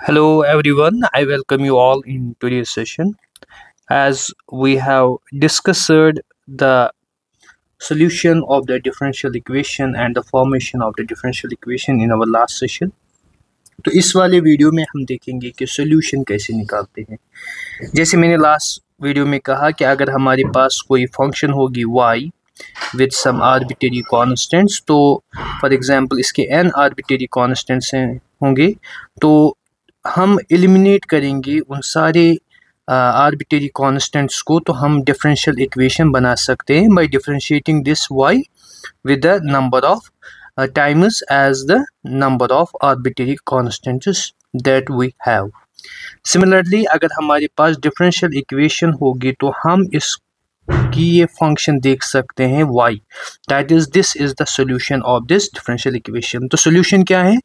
Hello everyone, I welcome you all in today's session. As we have discussed the solution of the differential equation and the formation of the differential equation in our last session. तो इस वाले video में हम देखेंगे कि solution कैसे निकालते हैं जैसे मैंने लास्ट वीडियो में कहा कि अगर हमारे पास कोई फ़ंक्शन होगी y with some arbitrary constants तो फॉर एग्जांपल इसके n आर्बिटरी कॉन्स्टेंट्स होंगे तो हम एलिमिनेट करेंगे उन सारे आर्बिटरी कॉन्स्टेंट्स को तो हम डिफरेंशियल इक्वेशन बना सकते हैं by differentiating this y with the number of times as the number of arbitrary constants that we have similarly अगर हमारे पास डिफरेंशियल इक्वेशन होगी तो हम इस की ये फ़ंक्शन देख सकते हैं y. That is this is the solution of this differential equation तो सॉल्यूशन क्या है?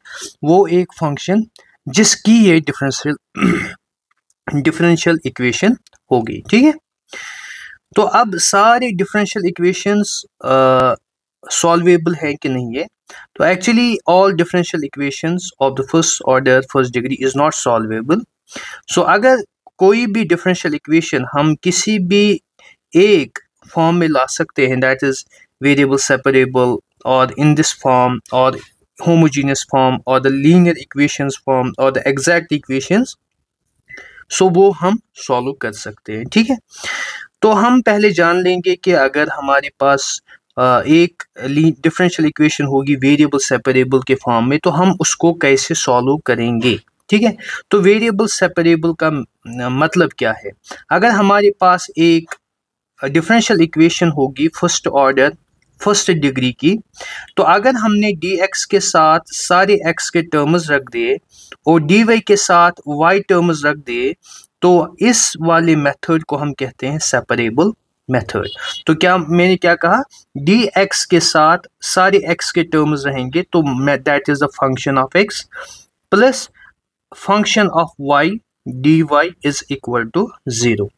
वो एक फ़ंक्शन जिसकी ये डिफरेंशियल डिफरेंशियल इक्वेशन होगी, ठीक है? तो अब सारे डिफरेंशियल इक्वेशंस सॉल्वेबल है कि नहीं है? तो actually all differential equations of the first order first degree is not solvable so अगर कोई भी डिफरेंशियल इक्वेशन हम किसी भी एक फॉर्म में ला सकते हैं दैट इज़ वेरिएबल सेपरेबल और इन दिस फॉर्म और homogeneous form or the linear equations form or the exact equations so so वो हम सॉल्व कर सकते हैं, ठीक है? तो हम पहले जान लेंगे कि अगर हमारे पास एक डिफरेंशियल इक्वेशन होगी वेरिएबल सेपरेबल के फॉर्म में तो हम उसको कैसे सॉल्व करेंगे, ठीक है? तो वेरिएबल सेपरेबल का मतलब क्या है? अगर हमारे पास एक डिफरेंशियल इक्वेशन होगी फ़र्स्ट ऑर्डर फ़र्स्ट डिग्री की तो अगर हमने डी एक्स के साथ सारे एक्स के टर्म्स रख दिए और डी वाई के साथ वाई टर्म्स रख दिए तो इस वाले मेथड को हम कहते हैं सेपरेबल मेथड तो क्या मैंने क्या कहा? डी एक्स के साथ सारे एक्स के टर्म्स रहेंगे तो that is the function of x plus function of y d y is equal to zero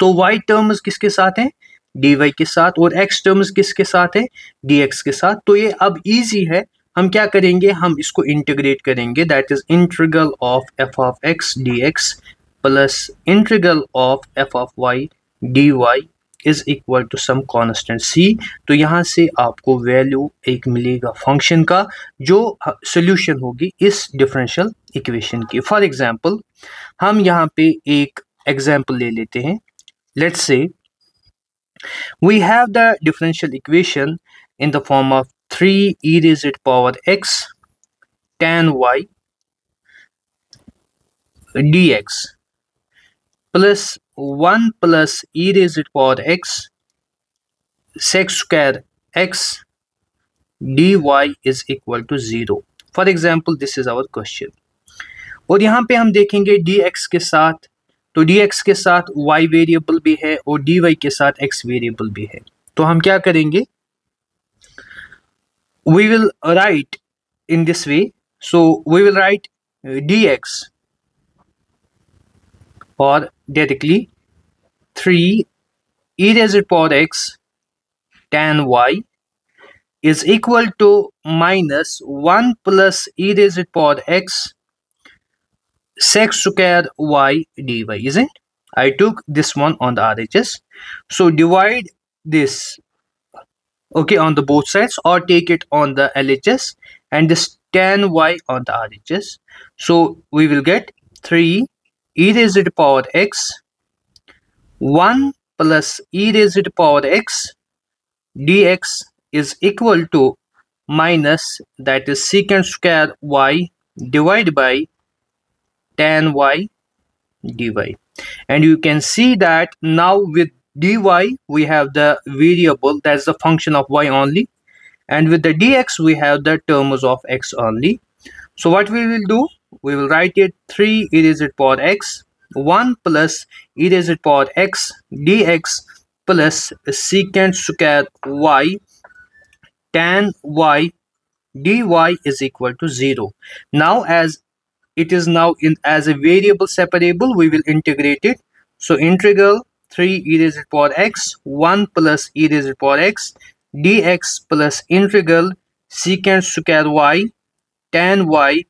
तो वाई टर्म्स किसके साथ हैं? डी वाई के साथ और एक्स टर्म्स किसके साथ है? डी एक्स के साथ। तो ये अब इजी है। हम क्या करेंगे? हम इसको इंटीग्रेट करेंगे। That is integral of f of x d x plus integral of f of y d y is equal to some constant c तो यहाँ से आपको वैल्यू एक मिलेगा फ़ंक्शन का, जो सोल्यूशन होगी इस डिफरेंशियल इक्वेशन की। फॉर एग्जांपल हम यहाँ पे एक एग्जांपल ले लेते हैं। Let's say We have the differential equation in the form of 3 e raised to power x tan y dx plus 1 plus e raised to power x sec square x dy is equal to 0 for example this is our question और यहाँ पे हम देखेंगे dx के साथ तो D x के साथ वाई वेरिएबल भी है और डी वाई के साथ एक्स वेरिएबल भी है। तो हम क्या करेंगे? We will write in this way so we will write d x और directly three e raised power x tan y is equal to minus 1 plus e raised power x sec square y dy isn't I took this one on the RHS so divide this okay on the both sides or take it on the LHS and this tan y on the RHS so we will get 3 e raised to the power x 1 plus e raised to the power x dx is equal to minus that is secant square y divided by tan y dy. And you can see that now with dy we have the variable that's the function of y only. And with the dx we have the terms of x only. So what we will do? We will write it 3 e raised power x 1 plus e raised power x dx plus secant square y tan y dy is equal to 0 now as it is now in as a variable separable we will integrate it. So integral 3 e raised to power x 1 plus e raised to power x dx plus integral secant square y tan y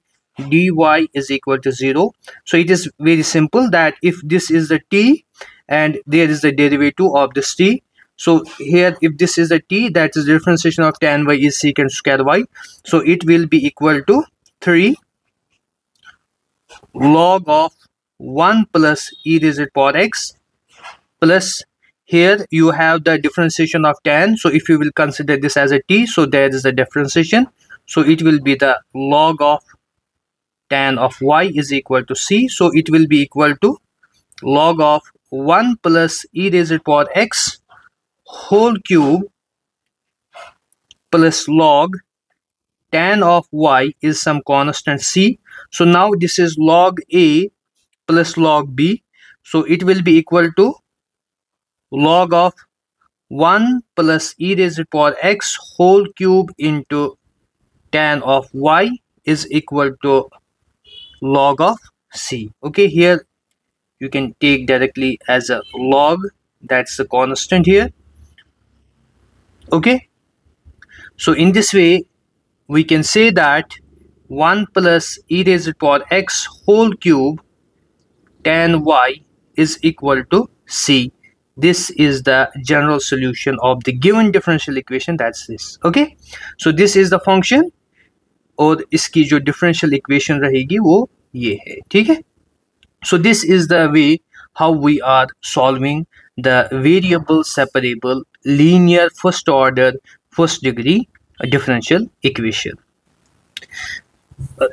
dy is equal to 0 so it is very simple that if this is the t and there is the derivative of this t so here if this is the t that is differentiation of tan y is secant square y. So it will be equal to 3 log of 1 plus e raised to the power x plus here you have the differentiation of tan. So if you will consider this as a t so there is a differentiation. So it will be the log of tan of y is equal to c. So it will be equal to log of 1 plus e raised to the power x whole cube plus log tan of y is some constant c so now this is log a plus log b. So it will be equal to log of 1 plus e raised to power x whole cube into tan of y is equal to log of c. Okay here you can take directly as a log. That's the constant here. Okay. So in this way we can say that 1 plus e raised to power x whole cube tan y is equal to c this is the general solution of the given differential equation that's this okay so this is the function और इसकी जो differential equation रहेगी वो ये है ठीक है so this is the way how we are solving the variable separable linear first order first degree differential equation uh,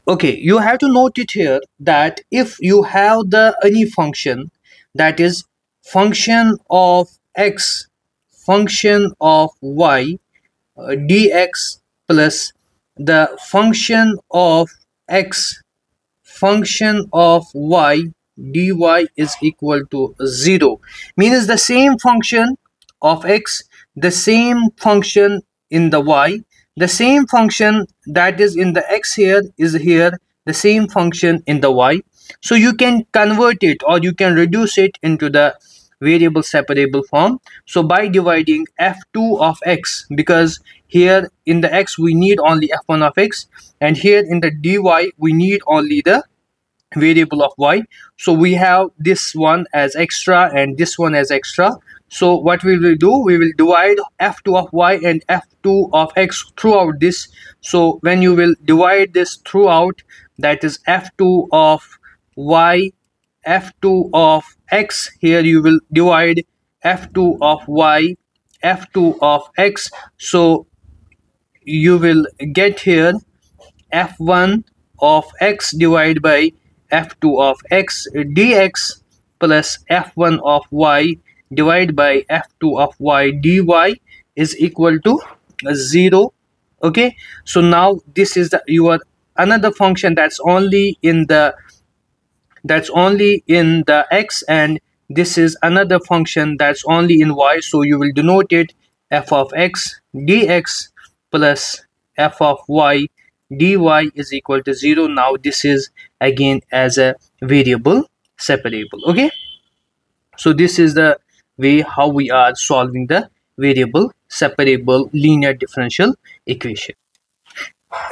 okay you have to note it here that if you have the any function that is function of x function of y uh, dx plus the function of x function of y dy is equal to 0 means the same function of x the same function in the y the same function that is in the x here is here. The same function in the y. So you can convert it or you can reduce it into the variable separable form. So by dividing f2 of x because here in the x we need only f1 of x and here in the dy we need only the variable of y. So we have this one as extra and this one as extra so what we will do we will divide f2 of y and f2 of x throughout this. So when you will divide this throughout that is f2 of y f2 of x here you will divide f2 of y f2 of x. So you will get here f1 of x divided by f2 of x dx plus f1 of y divided by f2 of y dy is equal to 0 okay so now this is the your another function that's only in the that's only in the x and this is another function that's only in y. So you will denote it f of x dx plus f of y dy is equal to 0 now this is again as a variable separable. Okay so this is the way how we are solving the variable separable linear differential equation.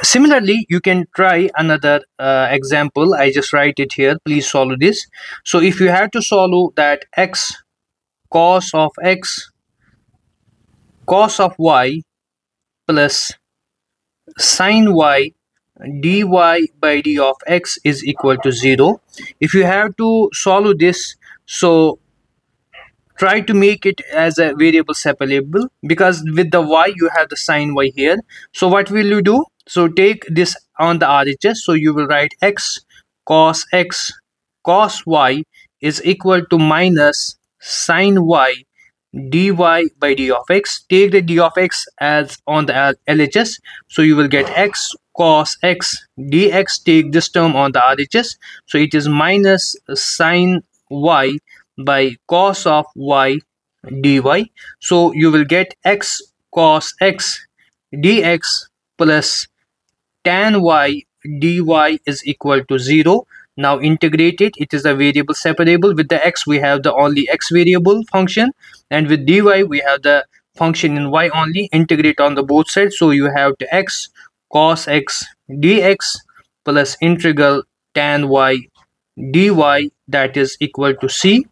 Similarly you can try another uh, example. I just write it here. Please solve this. So if you have to solve that x cos of x cos of y plus sine y dy by d of x is equal to 0 if you have to solve this so try to make it as a variable separable because with the y you have the sine y here. So what will you do? So take this on the RHS. So you will write x cos x cos y is equal to minus sine y dy by d of x. Take the d of x as on the LHS. So you will get x cos x dx. Take this term on the RHS. So it is minus sine y by cos of y dy. So you will get x cos x dx plus tan y dy is equal to 0 now integrate it it is a variable separable. With the x we have the only x variable function. And with dy we have the function in y only. Integrate on the both sides. So you have to x cos x dx plus integral tan y dy. That is equal to c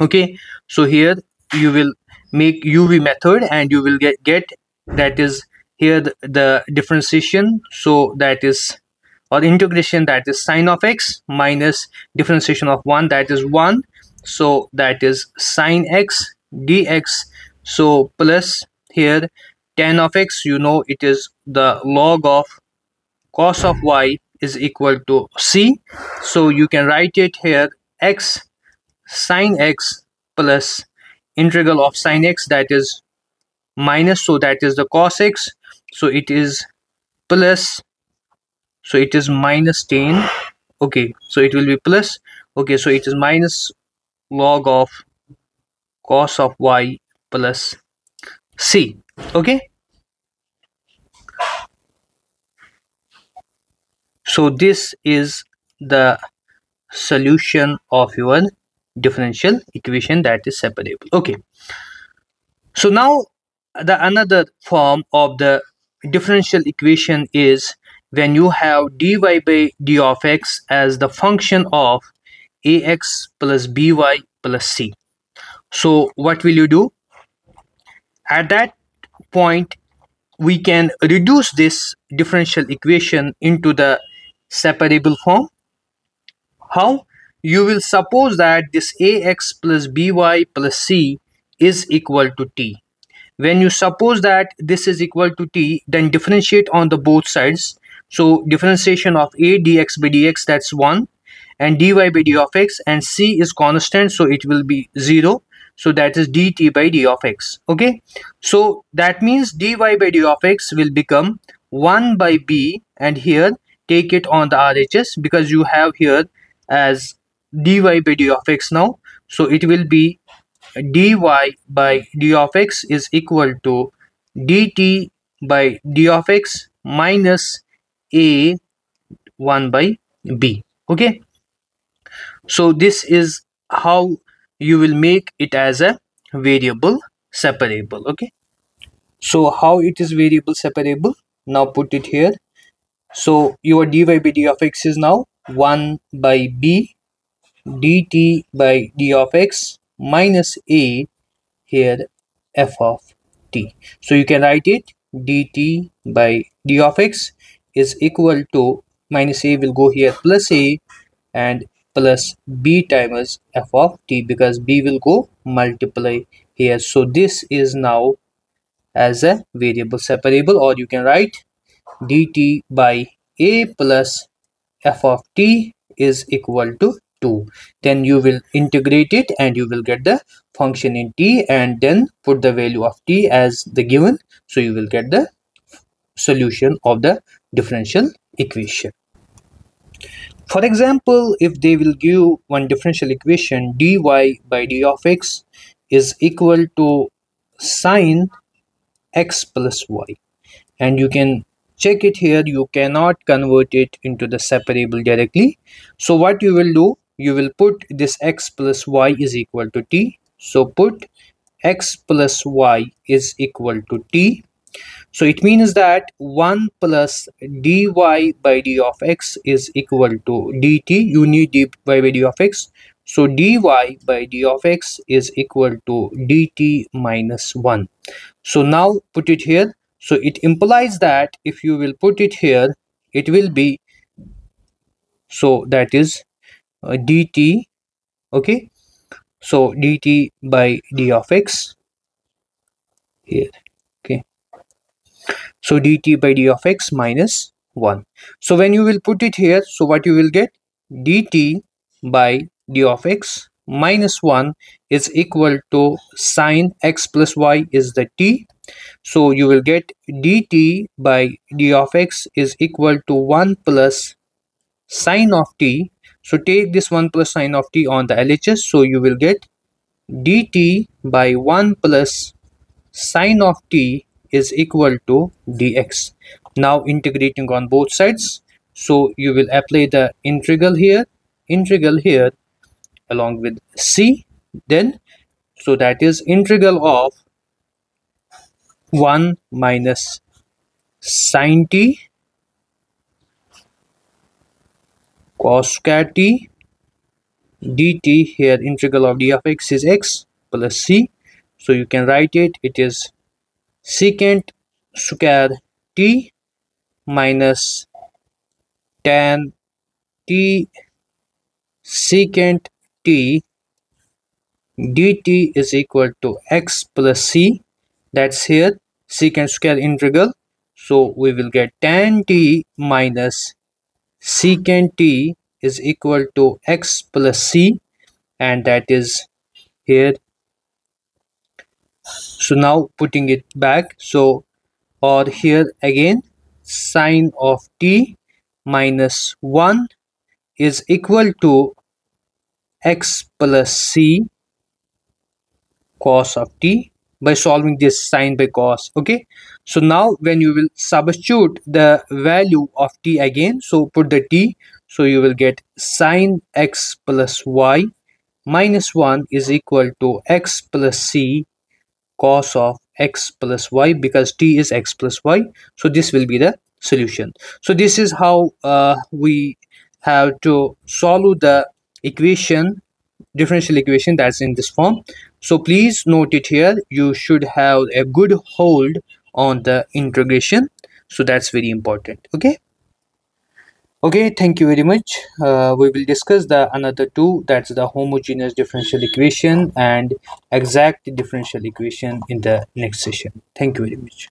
okay so here you will make uv method and you will get get that is here the, the differentiation. So that is or integration that is sine of x minus differentiation of 1 that is 1 so that is sine x dx. So plus here tan of x you know it is the log of cos of y is equal to c. So you can write it here x sine x plus integral of sine x that is minus so that is the cos x. So it is plus so it is minus 10 okay so it will be plus. Okay so it is minus log of cos of y plus c. Okay? So this is the solution of your differential equation that is separable. Okay. So now the another form of the differential equation is when you have dy by d of x as the function of ax plus by plus c. So what will you do? At that point we can reduce this differential equation into the separable form. How you will suppose that this ax plus by plus c is equal to t. When you suppose that this is equal to t then differentiate on the both sides. So differentiation of a dx by dx that's 1 and dy by d of x and c is constant so it will be 0 so that is dt by d of x okay? So that means dy by d of x will become 1 by b and here take it on the RHS because you have here as dy by d of x now. So it will be dy by d of x is equal to dt by d of x minus a 1 by b. Okay? So this is how you will make it as a variable separable. Okay? So how it is variable separable? Now put it here. So your dy by d of x is now 1 by b dt by d of x minus a here f of t. So you can write it dt by d of x is equal to minus a will go here plus a and plus b times f of t because b will go multiply here. So this is now as a variable separable or you can write dt by a plus f of t is equal to 2 then you will integrate it and you will get the function in t and then put the value of t as the given. So you will get the solution of the differential equation. For example, if they will give one differential equation dy by d of x is equal to sine x plus y. And you can check it here. You cannot convert it into the separable directly. So what you will do you will put this x plus y is equal to t so put x plus y is equal to t so it means that 1 plus dy by d of x is equal to dt. You need dy by d of x. So dy by d of x is equal to dt minus 1. So now put it here. So it implies that if you will put it here, it will be so that is uh, dt okay? So dt by d of x here okay. so dt by d of x minus 1 so when you will put it here so what you will get? dt by d of x minus 1 is equal to sine x plus y is the t. So you will get dt by d of x is equal to 1 plus sine of t so take this 1 plus sine of t on the LHS so you will get dt by 1 plus sine of t is equal to dx now integrating on both sides. So you will apply the integral here integral here along with c then so that is integral of 1 minus sine t cos square t dt here integral of d of x is x plus c. So you can write it it is secant square t minus tan t secant t dt is equal to x plus c. That's here secant square integral. So we will get tan t minus secant t is equal to x plus c and that is here. So now putting it back. So or here again sine of t minus 1 is equal to x plus c cos of t by solving this sine by cos okay so now when you will substitute the value of t again so put the t so you will get sine x plus y minus 1 is equal to x plus c cos of x plus y because t is x plus y. So this will be the solution. So this is how uh, we have to solve the equation differential equation that's in this form. So please note it here. You should have a good hold on the integration. So that's very important. Okay? Okay thank you very much. Uh, we will discuss the another two. That's the homogeneous differential equation and exact differential equation in the next session. Thank you very much